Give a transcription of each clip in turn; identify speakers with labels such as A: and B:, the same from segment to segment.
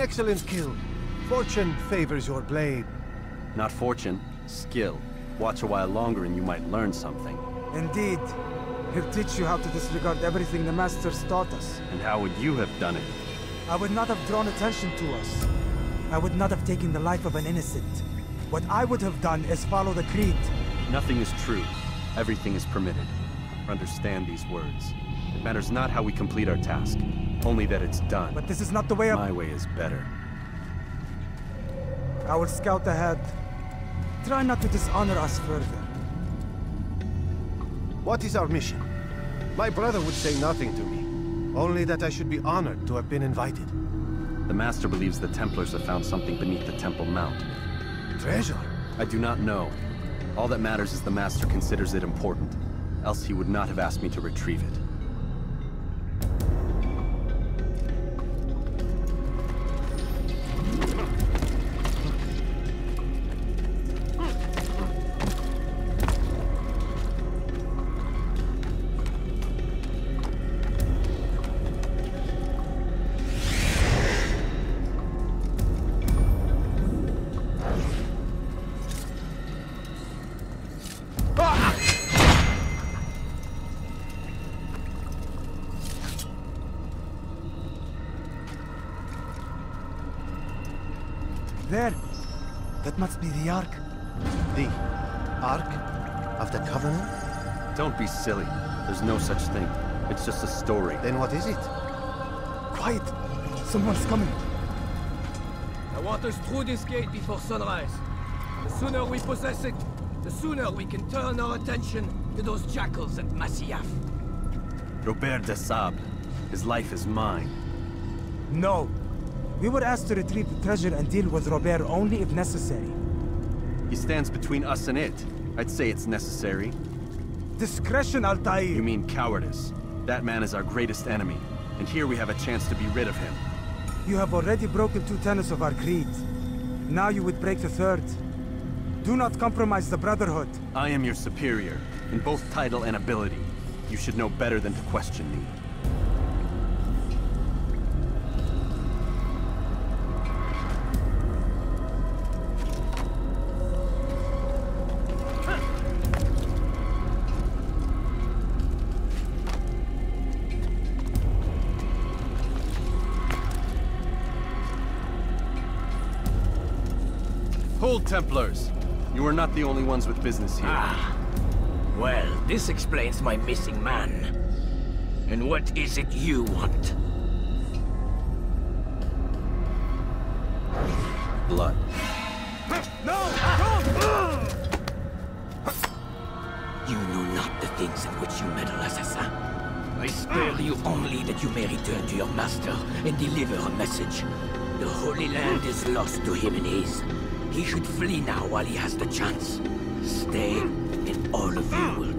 A: An excellent kill. Fortune favors your blade.
B: Not fortune, skill. Watch a while longer and you might learn something.
C: Indeed. He'll teach you how to disregard everything the Masters taught us.
B: And how would you have done it?
C: I would not have drawn attention to us. I would not have taken the life of an innocent. What I would have done is follow the creed.
B: Nothing is true. Everything is permitted. Understand these words. It matters not how we complete our task, only that it's done.
C: But this is not the way of-
B: My way is better.
C: I will scout ahead. Try not to dishonor us further.
A: What is our mission? My brother would say nothing to me. Only that I should be honored to have been invited.
B: The Master believes the Templars have found something beneath the Temple Mount.
A: Treasure?
B: I do not know. All that matters is the Master considers it important. Else he would not have asked me to retrieve it.
C: There! That must be the Ark.
A: The Ark of the Covenant?
B: Don't be silly. There's no such thing. It's just a story.
A: Then what is it?
C: Quiet! Someone's coming.
D: I want us through this gate before sunrise. The sooner we possess it, the sooner we can turn our attention to those jackals at Masyaf.
B: Robert de Sable. His life is mine.
C: No. We were asked to retrieve the treasure and deal with Robert only if necessary.
B: He stands between us and it. I'd say it's necessary.
C: Discretion, Altair!
B: You mean cowardice. That man is our greatest enemy, and here we have a chance to be rid of him.
C: You have already broken two tenets of our creed. Now you would break the third. Do not compromise the Brotherhood.
B: I am your superior, in both title and ability. You should know better than to question me. Templars! You are not the only ones with business here.
D: Ah. Well, this explains my missing man. And what is it you want?
B: Blood. No!
D: You know not the things in which you meddle, assassin. I spare you only that you may return to your master and deliver a message. The Holy Land is lost to him and his. He should flee now while he has the chance. Stay, and all of you will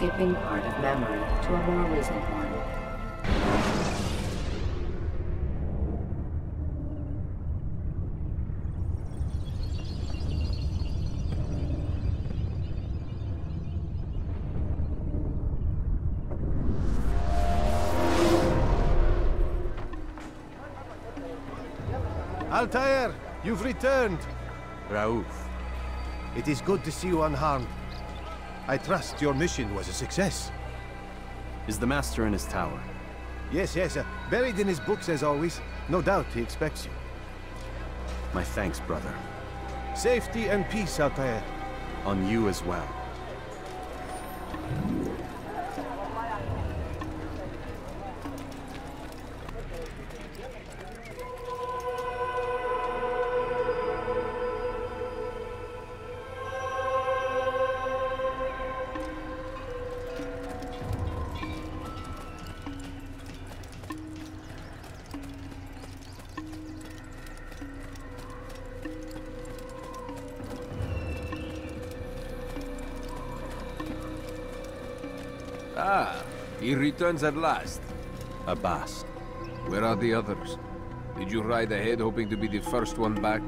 E: Skipping part of memory to a more recent one.
A: Altair, you've returned.
B: Raouf.
A: It is good to see you unharmed. I trust your mission was a success.
B: Is the Master in his tower?
A: Yes, yes, uh, buried in his books as always. No doubt he expects you.
B: My thanks, brother.
A: Safety and peace, Altair.
B: On you as well.
F: Ah, he returns at last.
B: Abbas.
F: Where are the others? Did you ride ahead hoping to be the first one back?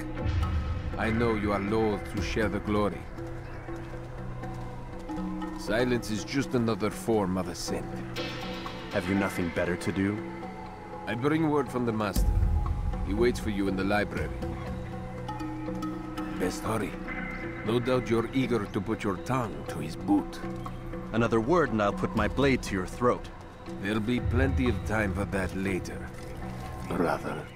F: I know you are loath to share the glory. Silence is just another form of assent.
B: Have you nothing better to do?
F: I bring word from the Master. He waits for you in the library. Best hurry. No doubt you're eager to put your tongue to his boot.
B: Another word and I'll put my blade to your throat.
F: There'll be plenty of time for that later, brother.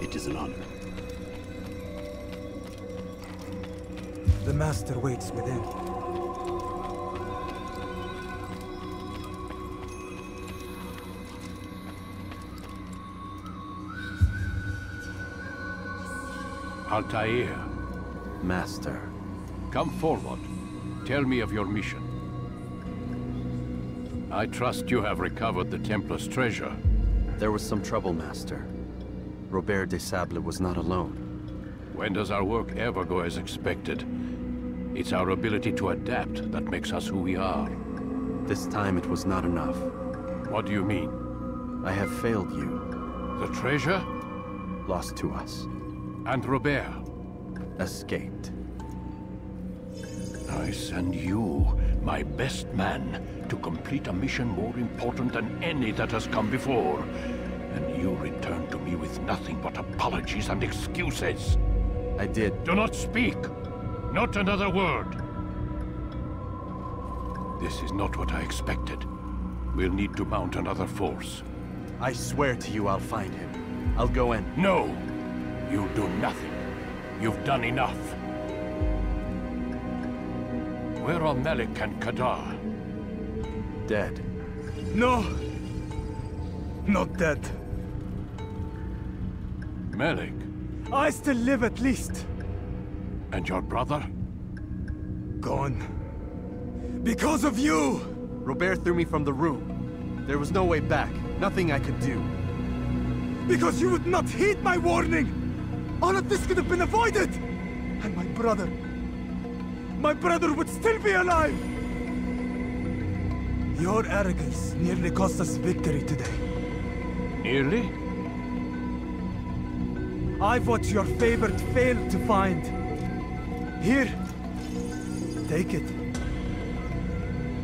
G: It is an honor.
C: The Master waits within.
H: Altair,
B: Master.
H: come forward. Tell me of your mission. I trust you have recovered the Templar's treasure.
B: There was some trouble, Master. Robert de Sable was not alone.
H: When does our work ever go as expected? It's our ability to adapt that makes us who we are.
B: This time it was not enough.
H: What do you mean?
B: I have failed you.
H: The treasure?
B: Lost to us.
H: And Robert?
B: Escaped.
H: I send you, my best man, to complete a mission more important than any that has come before. And you return to me with nothing but apologies and excuses.
B: I did.
H: Do not speak! Not another word! This is not what I expected. We'll need to mount another force.
B: I swear to you I'll find him. I'll go in.
H: No! You'll do nothing. You've done enough. Where are Malik and Kadar?
B: Dead.
C: No! Not dead.
H: Malik?
C: I still live at least.
H: And your brother?
C: Gone. Because of you!
B: Robert threw me from the room. There was no way back. Nothing I could do.
C: Because you would not heed my warning! All of this could have been avoided! And my brother... My brother would still be alive! Your arrogance nearly cost us victory today.
H: Nearly?
C: I've what your favorite failed to find. Here. Take it.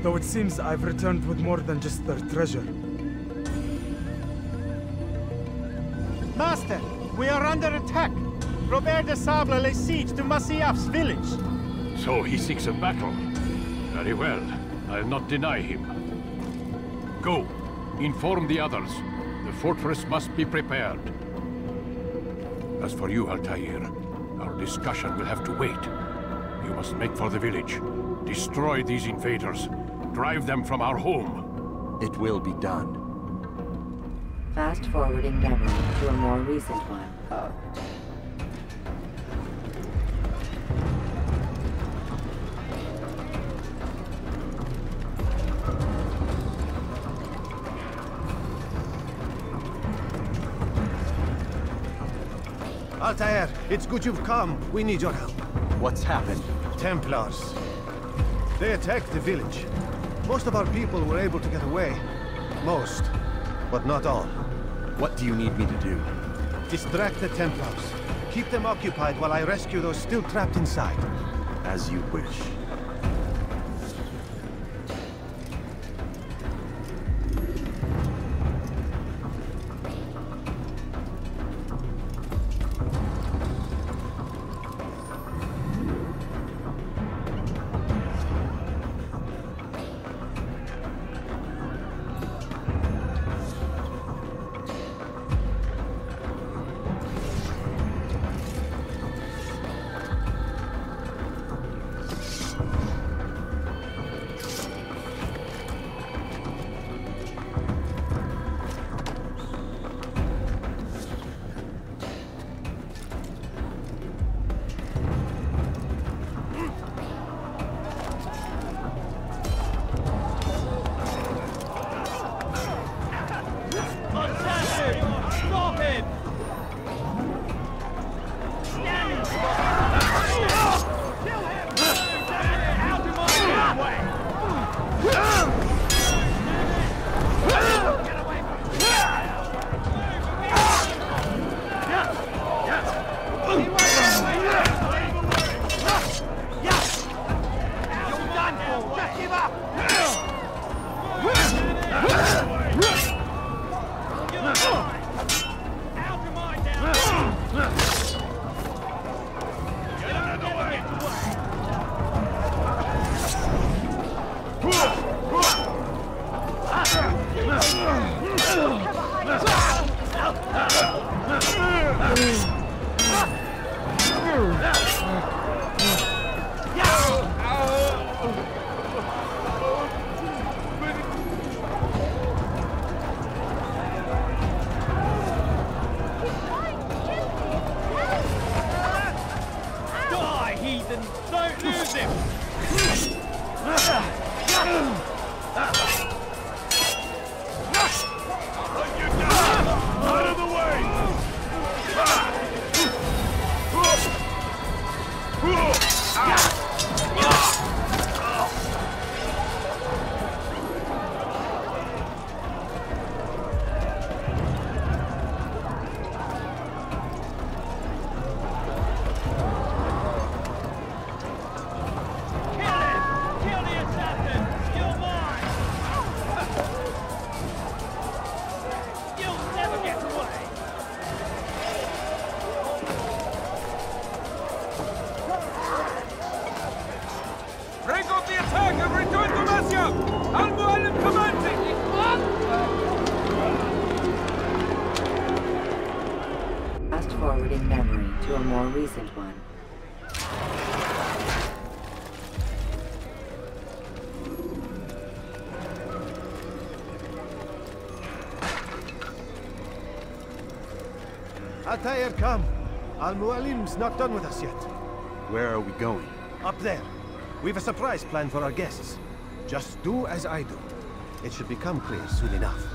C: Though it seems I've returned with more than just their treasure.
I: Are under attack. Robert de Sable lays siege to Masyaf's village.
H: So he seeks a battle. Very well. I'll not deny him. Go. Inform the others. The fortress must be prepared. As for you, Altair, our discussion will have to wait. You must make for the village. Destroy these invaders. Drive them from our home.
B: It will be done.
E: Fast forwarding memory to a more recent one.
A: Uh, Altair, it's good you've come. We need your help.
B: What's happened?
A: Templars. They attacked the village. Most of our people were able to get away. Most, but not all.
B: What do you need me to do?
A: Distract the Templars. Keep them occupied while I rescue those still trapped inside.
B: As you wish.
E: Fast forwarding memory to a more recent one.
A: Altair, er come. Al-Mualim's not done with us yet.
B: Where are we going?
A: Up there. We've a surprise plan for our guests. Just do as I do. It should become clear soon enough.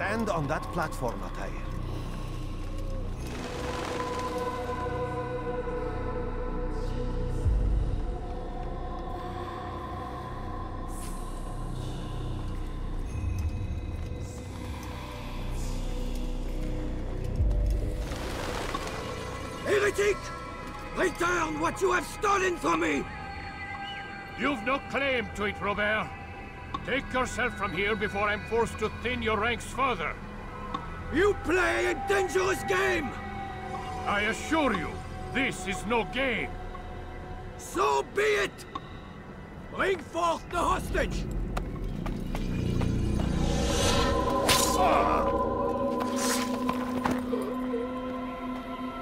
A: Stand on that platform, Altair.
D: Heretic! Return what you have stolen from me!
H: You've no claim to it, Robert. Take yourself from here before I'm forced to thin your ranks further.
D: You play a dangerous game!
H: I assure you, this is no game.
D: So be it! Bring forth the hostage!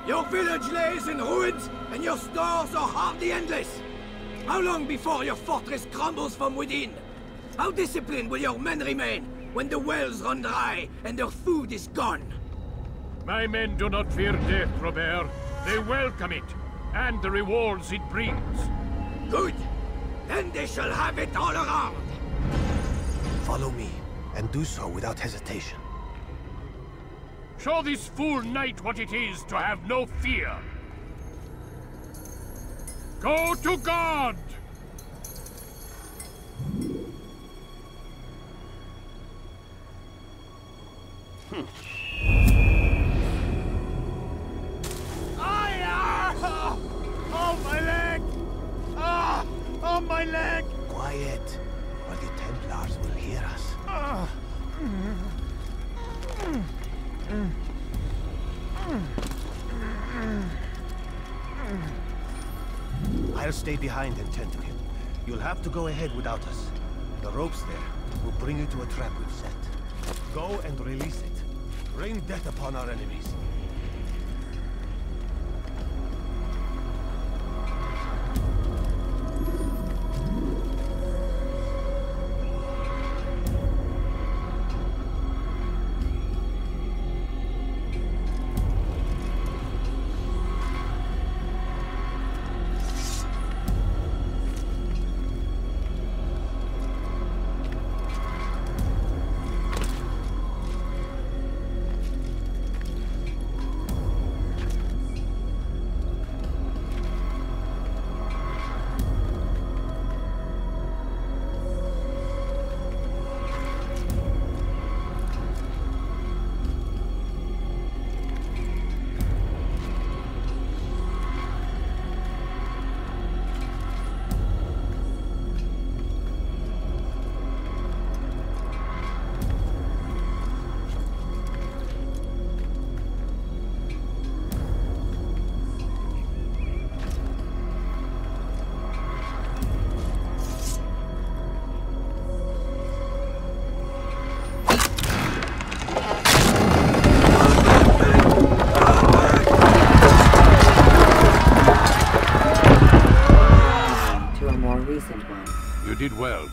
D: Your village lays in ruins, and your stores are hardly endless. How long before your fortress crumbles from within? How disciplined will your men remain when the wells run dry and their food is gone?
H: My men do not fear death, Robert. They welcome it, and the rewards it brings.
D: Good! Then they shall have it all around!
A: Follow me, and do so without hesitation.
H: Show this fool knight what it is to have no fear. Go to God!
I: Oh, my leg! Ah! Oh, my leg!
A: Quiet, or the Templars will hear us. I'll stay behind and tend to him. You'll have to go ahead without us. The ropes there will bring you to a trap we've set. Go and release it. Rain death upon our enemies.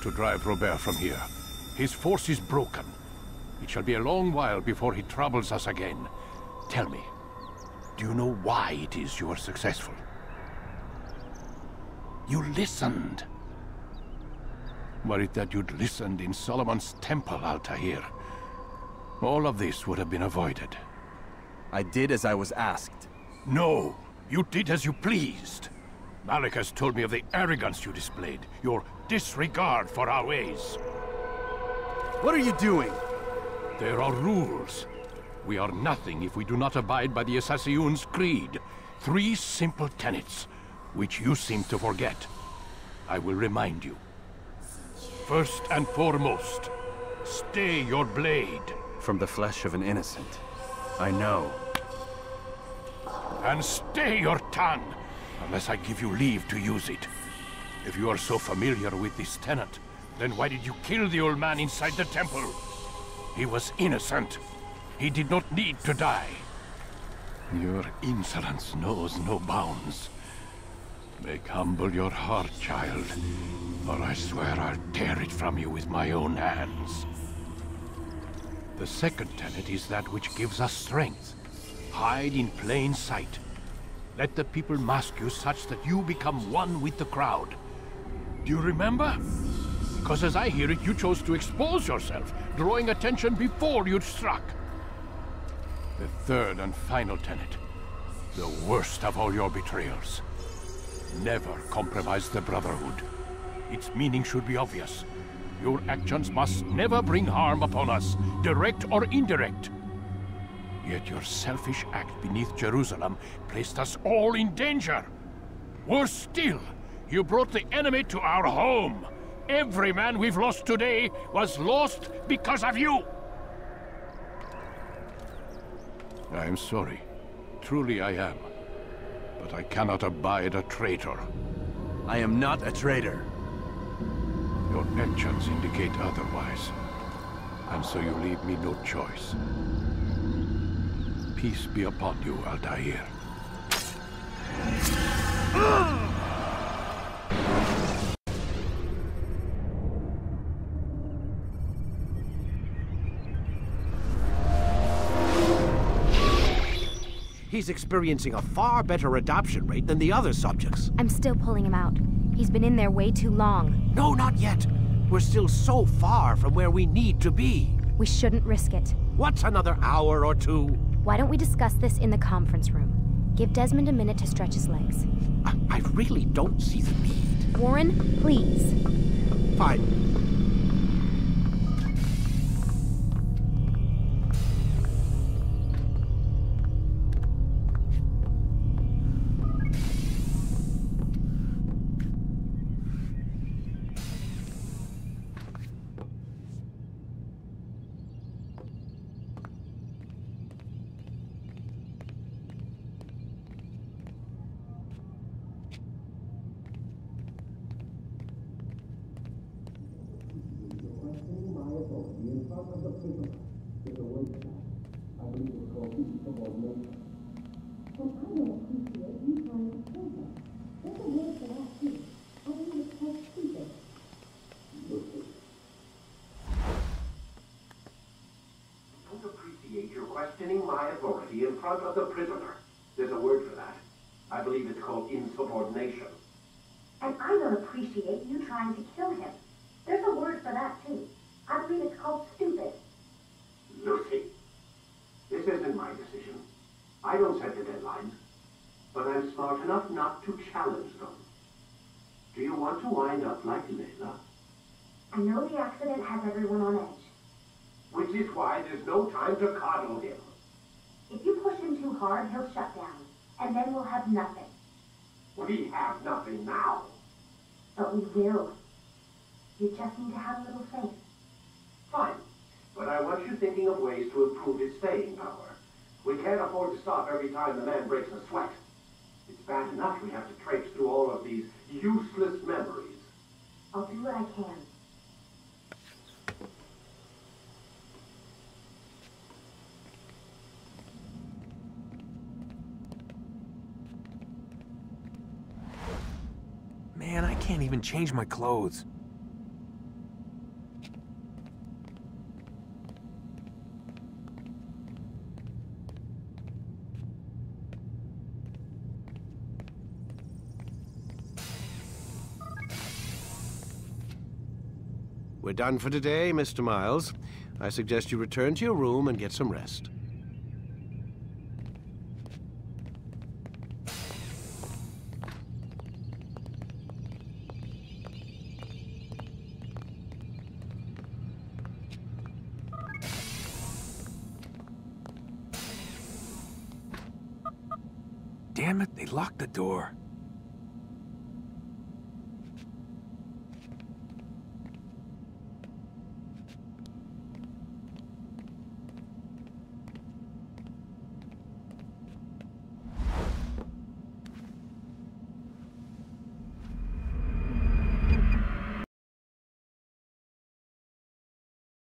H: To drive Robert from here. His force is broken. It shall be a long while before he troubles us again. Tell me, do you know why it is you are successful? You listened. Were it that you'd listened in Solomon's temple, Altair, all of this would have been avoided.
B: I did as I was asked.
H: No, you did as you pleased. Malik has told me of the arrogance you displayed, your disregard for our ways.
B: What are you doing?
H: There are rules. We are nothing if we do not abide by the Assassin's creed. Three simple tenets, which you seem to forget. I will remind you. First and foremost, stay your blade.
B: From the flesh of an innocent. I know.
H: And stay your tongue, unless I give you leave to use it. If you are so familiar with this tenet, then why did you kill the old man inside the temple? He was innocent. He did not need to die. Your insolence knows no bounds. Make humble your heart, child, or I swear I'll tear it from you with my own hands. The second tenet is that which gives us strength. Hide in plain sight. Let the people mask you such that you become one with the crowd. Do you remember? Because as I hear it, you chose to expose yourself, drawing attention before you'd struck. The third and final tenet. The worst of all your betrayals. Never compromise the Brotherhood. Its meaning should be obvious. Your actions must never bring harm upon us, direct or indirect. Yet your selfish act beneath Jerusalem placed us all in danger. Worse still, you brought the enemy to our home. Every man we've lost today was lost because of you. I am sorry. Truly I am. But I cannot abide a traitor.
B: I am not a traitor.
H: Your actions indicate otherwise. And so you leave me no choice. Peace be upon you, Altair.
J: He's experiencing a far better adoption rate than the other subjects.
K: I'm still pulling him out. He's been in there way too long.
J: No, not yet. We're still so far from where we need to be.
K: We shouldn't risk it.
J: What's another hour or two?
K: Why don't we discuss this in the conference room? Give Desmond a minute to stretch his legs.
J: I, I really don't see the need.
K: Warren, please.
J: Fine.
A: Questioning my authority in front of the prisoner. There's a word for that. I believe it's called insubordination.
L: And I don't appreciate you trying to kill him. There's a word for that, too. I believe it's called stupid.
A: Lucy, this isn't my decision. I don't set the deadlines, but I'm smart enough not to challenge them. Do you want to wind up like Layla?
L: I know the accident has everyone on edge.
A: Which is why there's no time to coddle him.
L: If you push him too hard, he'll shut down, and then we'll have nothing.
A: We have nothing now.
L: But we will. You just need to have a little faith.
A: Fine. But I want you thinking of ways to improve his staying power. We can't afford to stop every time the man breaks a sweat. It's bad enough we have to traipse through all of these useless memories.
L: I'll do what I can.
F: can't even change my clothes.
A: We're done for today, Mr. Miles. I suggest you return to your room and get some rest.
F: Door.